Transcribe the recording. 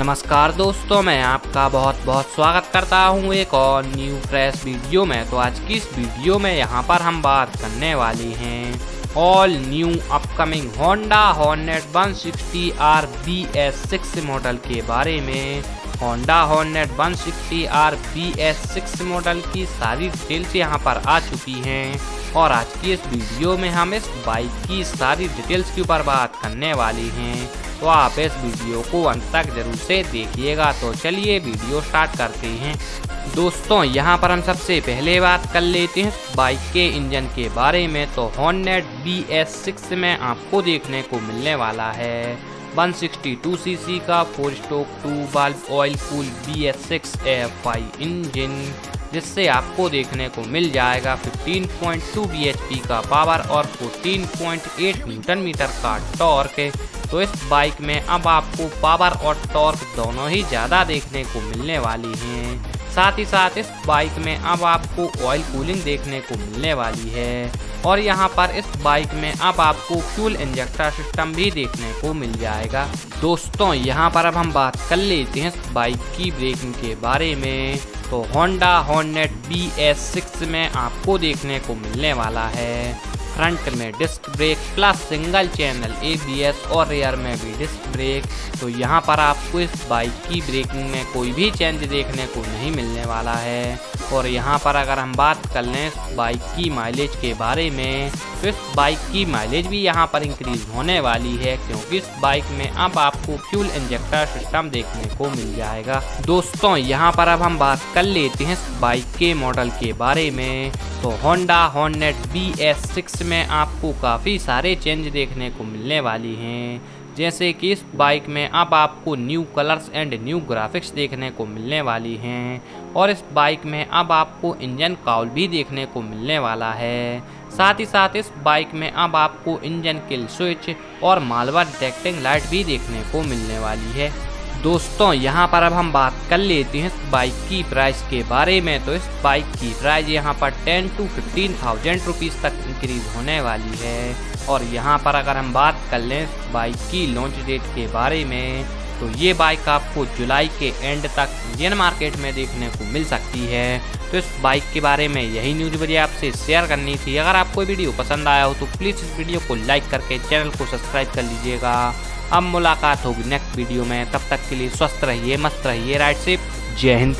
नमस्कार दोस्तों, मैं आपका बहुत बहुत स्वागत करता हूँ एक और न्यू फ्रेश वीडियो में। तो आज की इस वीडियो में यहाँ पर हम बात करने वाले हैं all new upcoming Honda Hornet 160 R B S six model के बारे में। Honda Hornet 160 R B S six model की सारी डिटेल्स यहाँ पर आ चुकी हैं। और आज की इस वीडियो में हम इस बाइक की सारी डिटेल्स के ऊपर बात करने वाले हैं। तो आप इस वीडियो को अंत तक ज़रूर से देखिएगा। तो चलिए वीडियो स्टार्ट करते हैं। दोस्तों, यहाँ पर हम सबसे पहले बात कर लेते हैं बाइक के इंजन के बारे में। तो हॉर्नेट बी एस सिक्स में आपको देखने को मिलने वाला है। 162 सीसी का four stroke to बाल्ब oil cool B S six F engine जिससे आपको देखने को मिल जाएगा 15.2 bhp का पावर और 14.8 न्यूटन मीटर का टॉर्क तो इस बाइक में अब आपको पावर और टॉर्क दोनों ही ज़्यादा देखने को मिलने वाली हैं। साथ ही साथ इस बाइक में अब आपको ऑयल कूलिंग देखने को मिलने वाली है। और यहाँ पर इस बाइक में अब आपको फ्यूल इंजेक्टर सिस्टम भी देखने को मिल जाएगा। दोस्तों, यहाँ पर अब हम बात कर लेते हैं इस बाइक की ब्रेकिंग के बारे में। तो Honda Hornet B S six में आपको देखने को मिलने वाला है। फ्रंट में disc brake plus single channel ABS और रेयर में भी डिस्क ब्रेक तो यहाँ पर आपको इस बाइक की ब्रेकिंग में कोई भी चेंज देखने को नहीं मिलने वाला है। और यहाँ पर अगर हम बात कर लें बाइक की माइलेज के बारे में इस बाइक की माइलेज भी यहाँ पर इंक्रीज होने वाली है क्योंकि इस बाइक में अब आपको फ्यूल इंजेक्टर सिस्टम देखने को मिल जाएगा। दोस्तों, यहाँ पर अब हम बात कर लेते हैं इस बाइक के मॉडल के बारे में। तो Honda Hornet B S six में आपको काफ़ी सारे चेंज देखने को मिलने वाली हैं। जैसे कि इस बाइक में अब आपको new colours and new graphics देखने को मिलने वाली हैं। और इस बाइक में अब आपको इंजन काउल भी देखने को मिलने वाला है। साथ ही साथ इस बाइक में अब आपको इंजन किल स्विच और मालवा डिटेक्टिंग लाइट भी देखने को मिलने वाली है। दोस्तों, यहाँ पर अब हम बात कर लेते हैं इस बाइक की प्राइस के बारे में। तो इस बाइक की प्राइस यहाँ पर ten to fifteen thousand rupees तक इंक्रीज होने वाली है। और यहाँ पर अगर हम बात कर लें बाइक की लॉन्च डेट के बारे में तो ये बाइक आपको जुलाई के एंड तक इंडियन मार्केट में देखने को मिल सकती है। तो इस बाइक के बारे में यही न्यूज़ मुझे आपसे शेयर करनी थी। अगर आपको वीडियो पसंद आया हो तो प्लीज़ इस वीडियो को लाइक करके चैनल को सब्सक्राइब कर लीजिएगा। अब मुलाकात होगी नेक्स्ट वीडियो में। तब तक के लिए स्वस्थ रहिए, मस्त रहिए। राइट से जय हिंद।